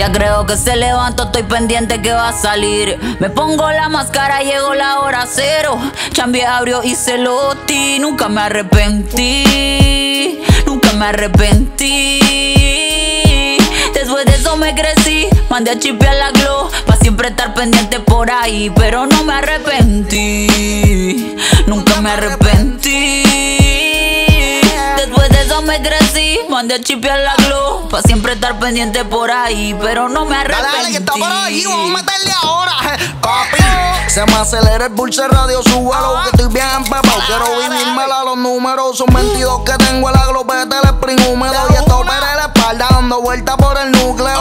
Ya creo que se levantó, estoy pendiente que va a salir. Me pongo la máscara, llegó la hora cero. Chambi abrió y se lo ti. Nunca me arrepentí, nunca me arrepentí. Después de eso me crecí, mandé a chipear la glow. Pa' siempre estar pendiente por ahí, pero no me arrepentí, nunca me arrepentí. Crecí, mandé a chipear la glow. Pa' siempre estar pendiente por ahí, pero no me Dale, arrepentí. dale, que está por ahí, vamos a meterle ahora. Papi, se me acelera el pulse radio, súbelo, que estoy bien empapado. Quiero vinirme a los números, son 22 que tengo en la glopeta, el spring húmedo. Y esto opera la espalda, dando vuelta por el núcleo.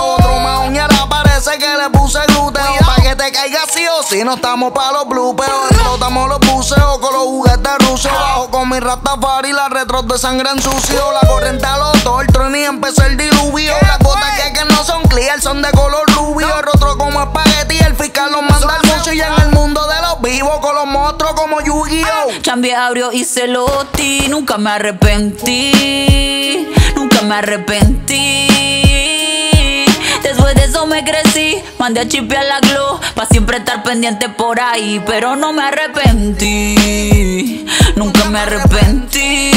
Sí, no estamos pa' los bloopeos. Explotamos los buceos con los juguetes rusos. Bajo con mi rastafari, la retros de sangre en sucio. La corriente a los tortros, ni empezó el diluvio. Las botas que, que no son clear, son de color rubio. El rostro como espagueti, el fiscal los manda al mucho. Y en el mundo de los vivos, con los monstruos como Yu-Gi-Oh! Chambi abrió y se lo ti. Nunca me arrepentí, nunca me arrepentí. Crecí, mandé a chipear la glow. Pa' siempre estar pendiente por ahí, pero no me arrepentí, nunca me arrepentí.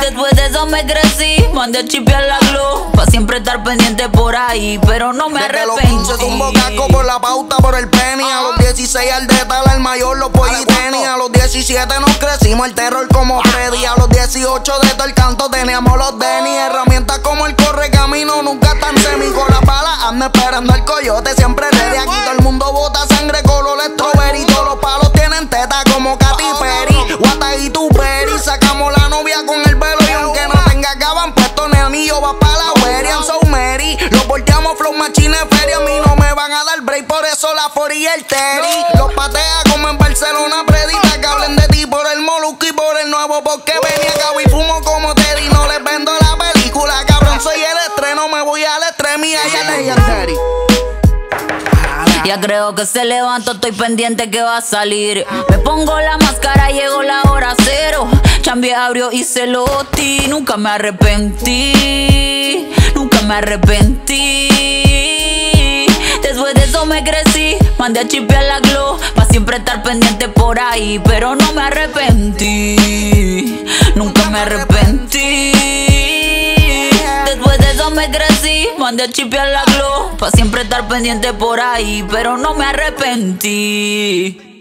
Después de eso me crecí, mandé a chipear la glow. Pa' siempre estar pendiente por ahí, pero no me Desde los arrepentí. 15 tumbo casco por la pauta, por el penny. A los 16 al detal, al mayor los tenis. A los 17 nos crecimos el terror como Freddy. A los 18 de todo el canto teníamos los Denny. Herramientas como el corre camino, nunca tan semi. Con balas ando esperando el coyote, siempre ready. Aquí todo el mundo bota sangre color strawberry. Todos los palos tienen teta como Katy Perry. Guata y tu Perry. Sacamos la novia con el velo y aunque no tenga gaban puesto ni anillo, va pa' la Werian So Mary. Los volteamos flow machine feria. A mí no me van a dar break, por eso la Fori y el Terry. Los patea como en Barcelona, predita que hablen de ti por el Molusco y por el nuevo. Porque Ya creo que se levantó, estoy pendiente que va a salir. Me pongo la máscara, llegó la hora cero. Chambi abrió y se lo ti. Nunca me arrepentí, nunca me arrepentí. Después de eso me crecí, mandé a chipear la glow. Pa' siempre estar pendiente por ahí, pero no me arrepentí, nunca me arrepentí. Mandé a chipear la glow. Pa' siempre estar pendiente por ahí, pero no me arrepentí.